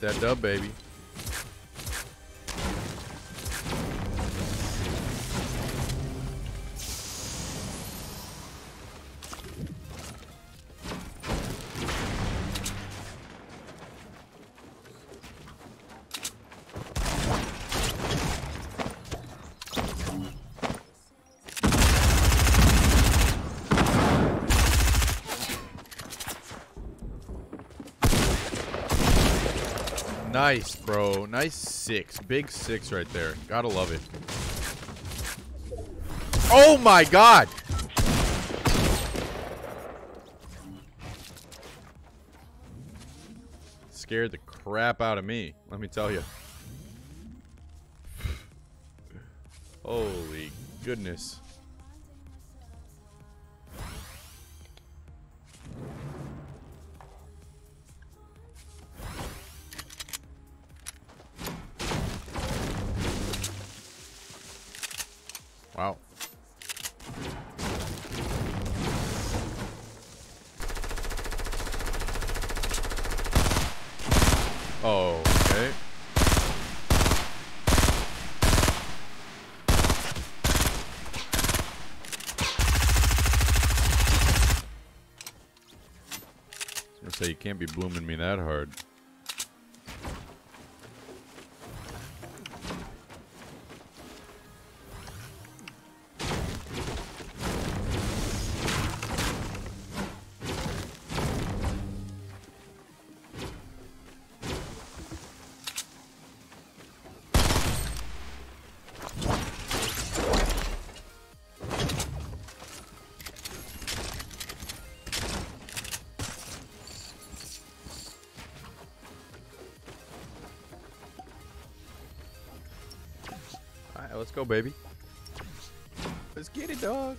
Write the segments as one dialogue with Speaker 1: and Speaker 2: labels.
Speaker 1: that dub, baby. Nice, bro. Nice six. Big six right there. Gotta love it. Oh my god! Scared the crap out of me, let me tell you. Holy goodness. Can't be blooming me that hard. Alright, let's go, baby. Let's get it, dog.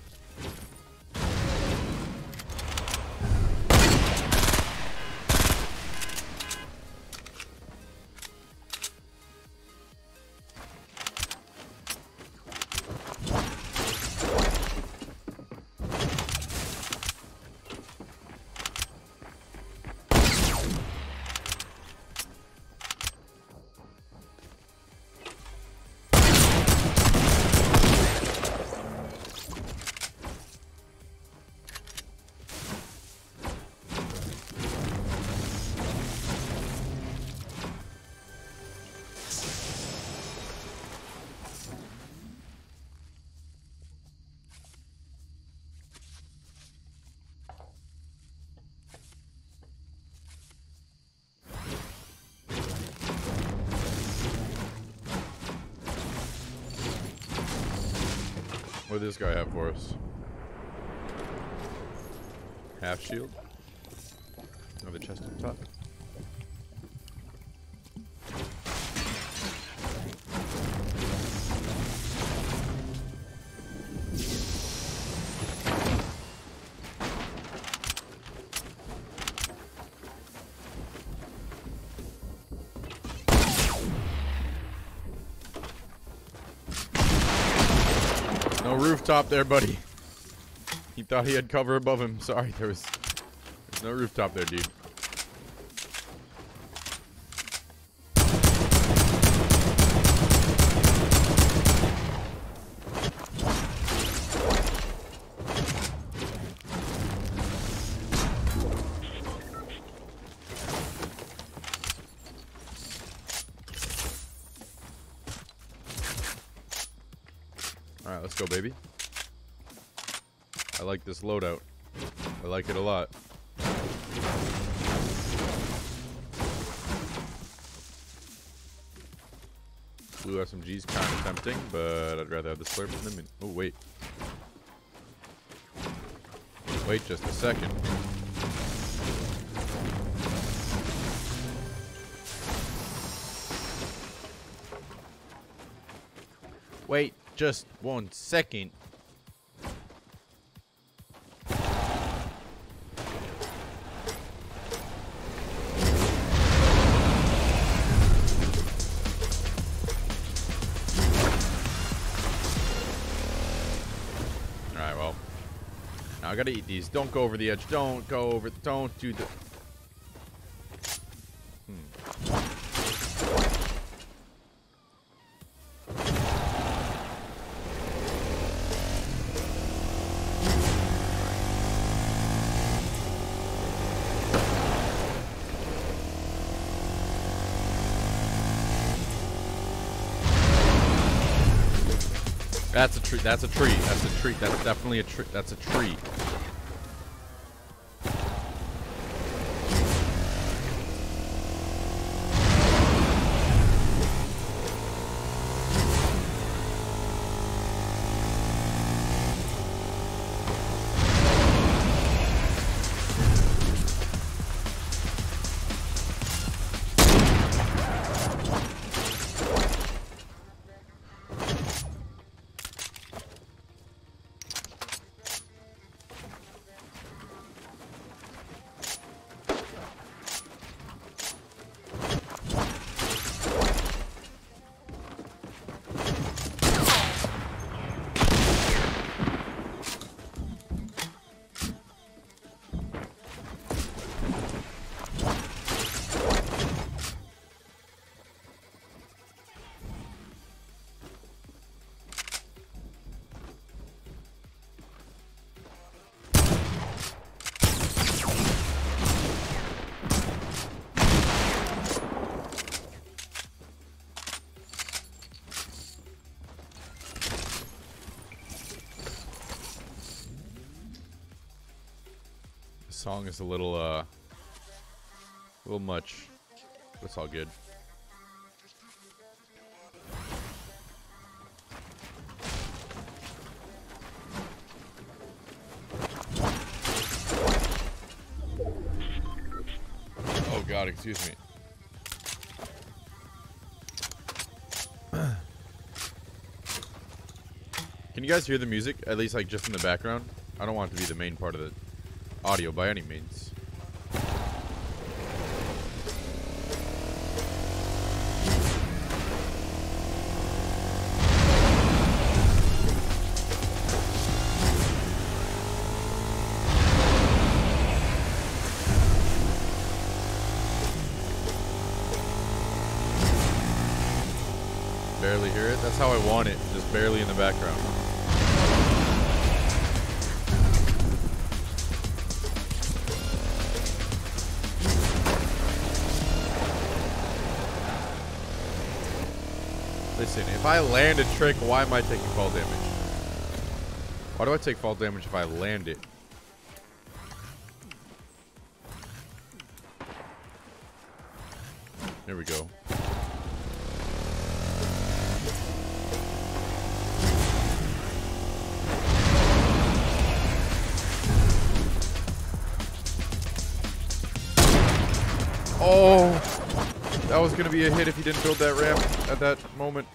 Speaker 1: What did this guy have for us? Half shield? Another chest on top? Rooftop there, buddy. He thought he had cover above him. Sorry, there was there's no rooftop there, dude. Go, baby. I like this loadout. I like it a lot. Blue SMG is kind of tempting, but I'd rather have the slurp in the min- Oh, wait. Wait just a second. Wait just one second. I gotta eat these. Don't go over the edge. Don't go over. The don't do the. That's a tree. That's a tree. That's a tree. That's definitely a tree. That's a tree. Song is a little, uh, a little much. That's all good. Oh god, excuse me. Can you guys hear the music? At least like just in the background? I don't want it to be the main part of the audio by any means. Barely hear it? That's how I want it, just barely in the background. If I land a trick, why am I taking fall damage? Why do I take fall damage if I land it? There we go. Oh! That was going to be a hit if he didn't build that ramp at that moment.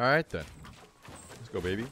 Speaker 1: Alright then. Let's go, baby.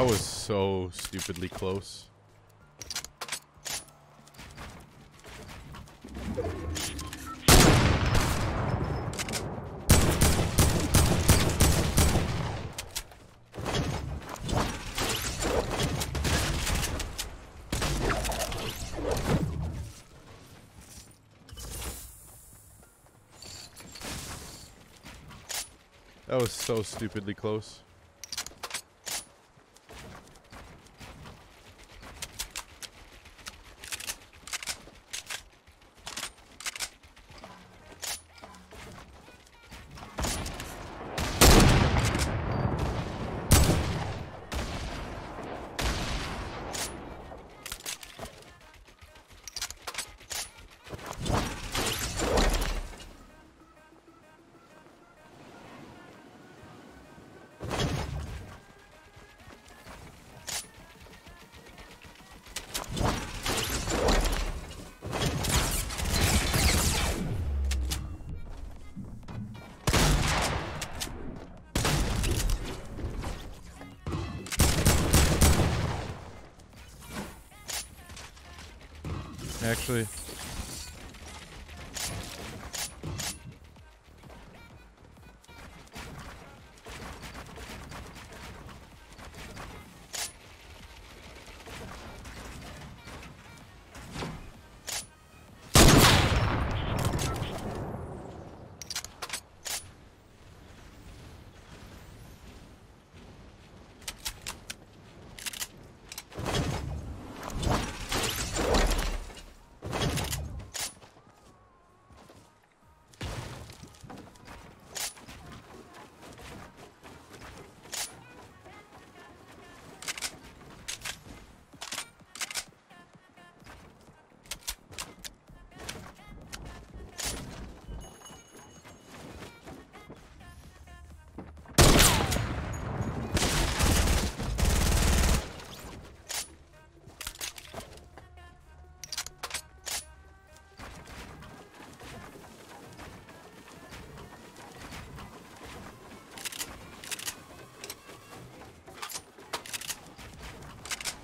Speaker 1: That was so stupidly close. That was so stupidly close. Actually,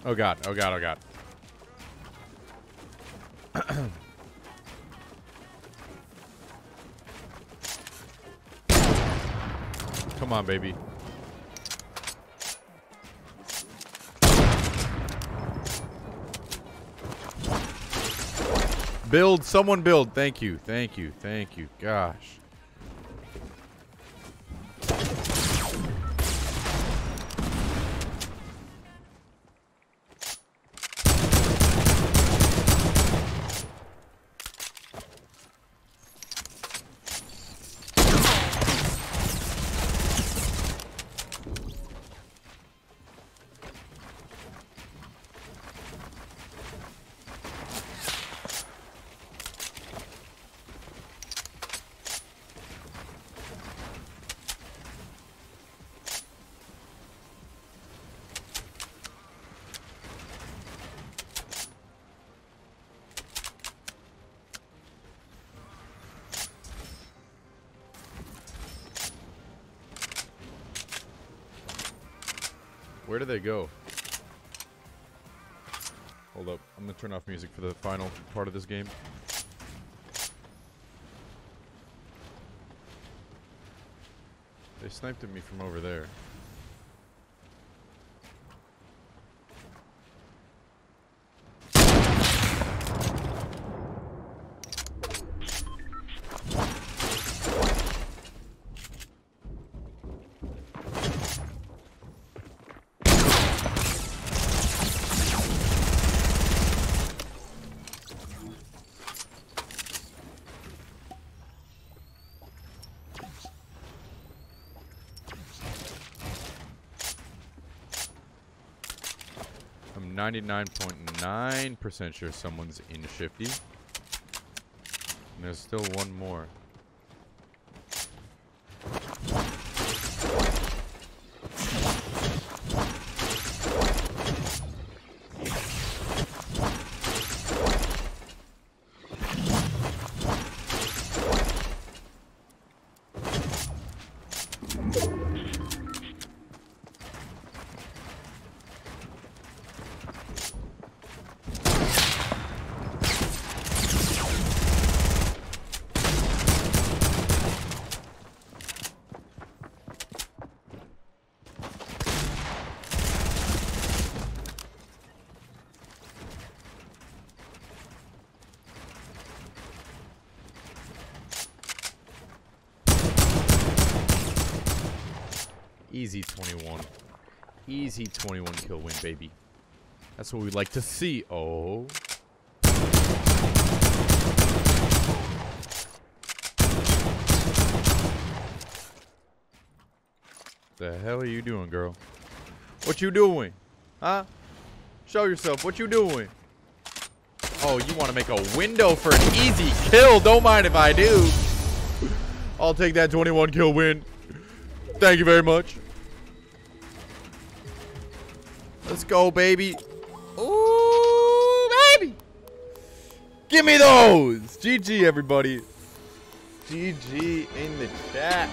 Speaker 1: Oh god, oh god, oh god. Come on, baby. Build, someone build. Thank you, thank you, thank you. Gosh. Where do they go? Hold up. I'm gonna turn off music for the final part of this game. They sniped at me from over there. 99.9% sure someone's in Shifty. And there's still one more. Easy 21. Easy 21 kill win, baby. That's what we'd like to see. Oh. The hell are you doing, girl? What you doing? Huh? Show yourself. What you doing? Oh, you want to make a window for an easy kill. Don't mind if I do. I'll take that 21 kill win. Thank you very much. Let's go, baby. Ooh, baby. Give me those. GG, everybody. GG in the chat.